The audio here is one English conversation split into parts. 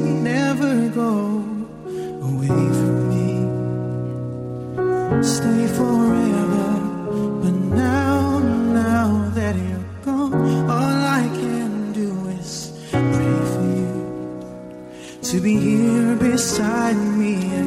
never go away from me. Stay forever, but now, now that you're gone, all I can do is pray for you to be here beside me.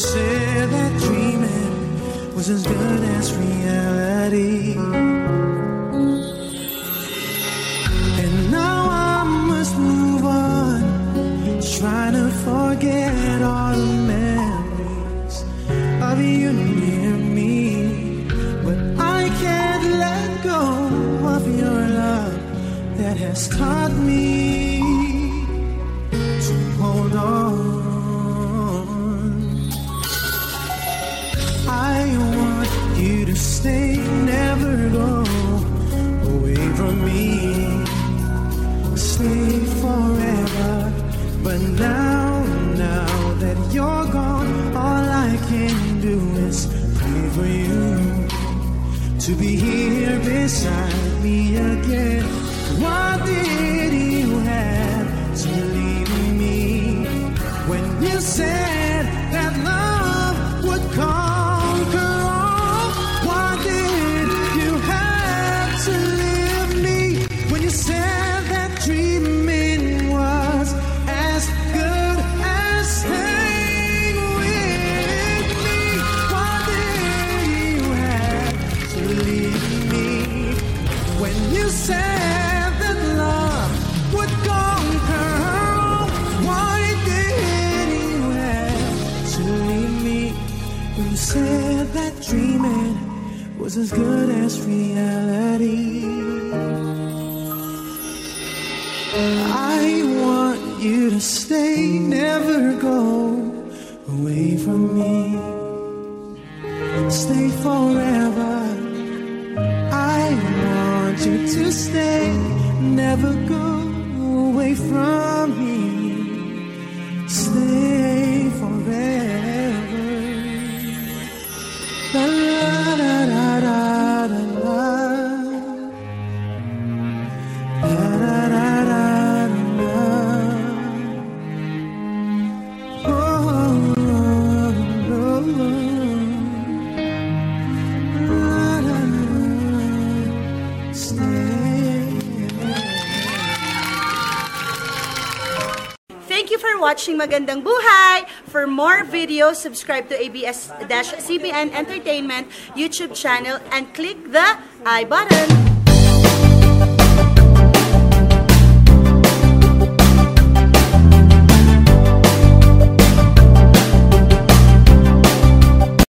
Said that dreaming was as good as reality? And now I must move on, trying to forget all the memories of you near me. But I can't let go of your love that has taught me for you to be here beside me again. Why did you said that dreaming was as good as reality? I want you to stay, never go away from me. Stay forever. I want you to stay, never go away from me. Stay Thank you for watching Magandang Buhay! For more videos, subscribe to ABS-CBN Entertainment YouTube channel and click the I button.